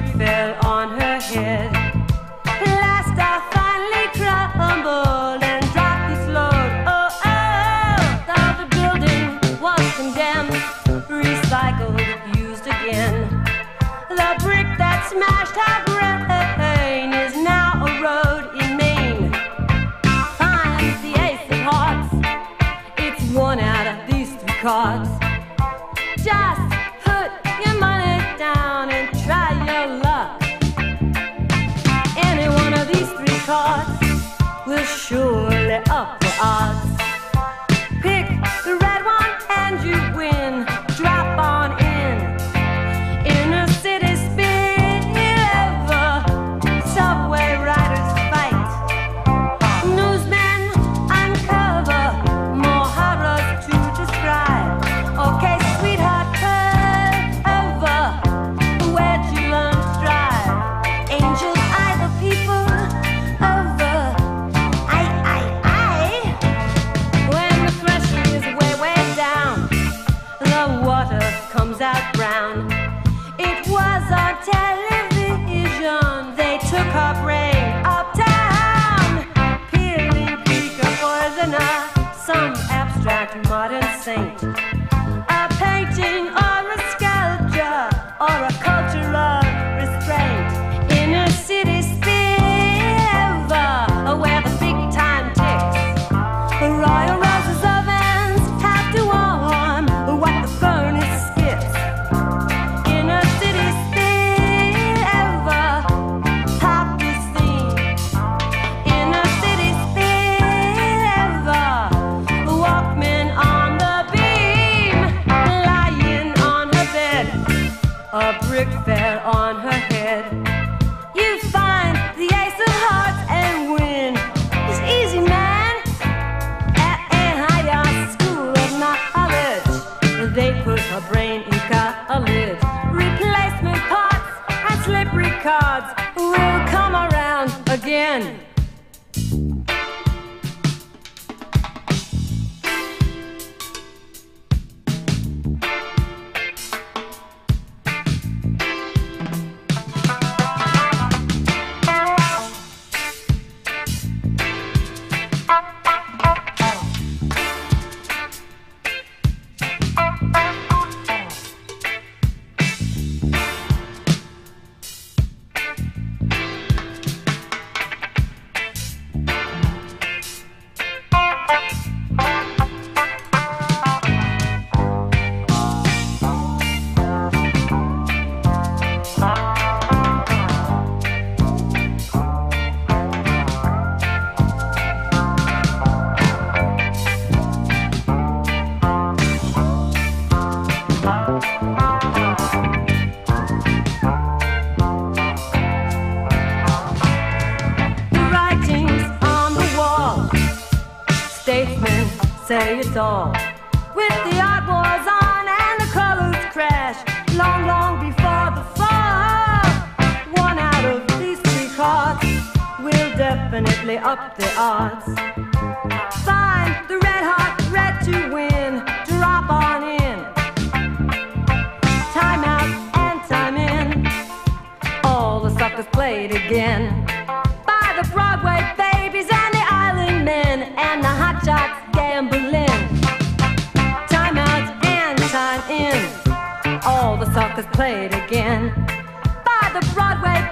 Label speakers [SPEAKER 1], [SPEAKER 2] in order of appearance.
[SPEAKER 1] brick fell on her head. Last I finally crumbled and dropped its load. Oh, oh, though the building was condemned, recycled, used again. The brick that smashed her brain is now a road in Maine. Find the ace of hearts. It's one out of these three cards. Just put your money down and try your luck. Any one of these three cards will surely up the odds. Modern saint. A painting or a sculpture or a cards will come around again. Say it's all. With the art wars on and the colors crash, long, long before the fall. One out of these three cards will definitely up the odds. this played again. By the Broadway